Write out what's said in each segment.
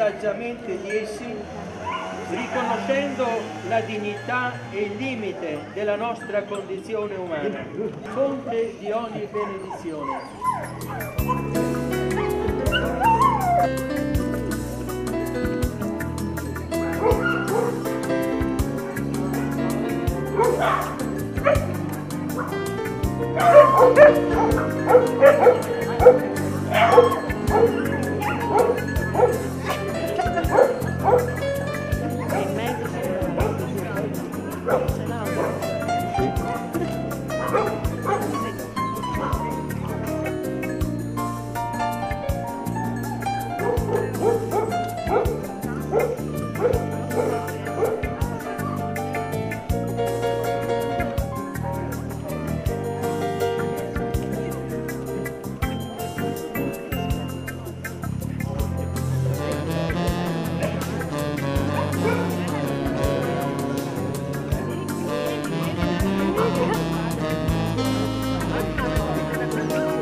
saggiamente di essi, riconoscendo la dignità e il limite della nostra condizione umana, fonte di ogni benedizione. Rosen.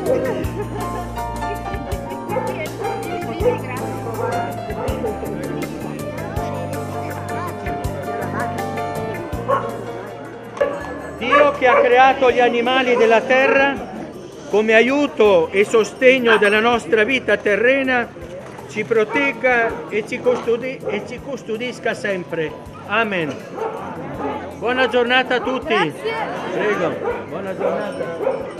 Dio che ha creato gli animali della terra come aiuto e sostegno della nostra vita terrena ci protegga e ci, custodi- e ci custodisca sempre. Amen. Buona giornata a tutti. Prego, buona giornata.